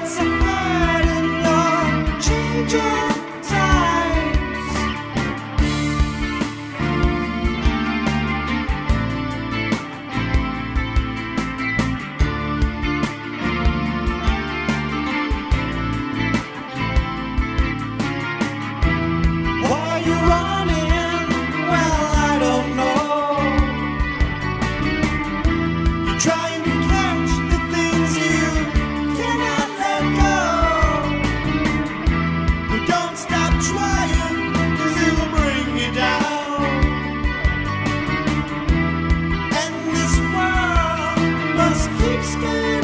It's a hard long changes. keeps going.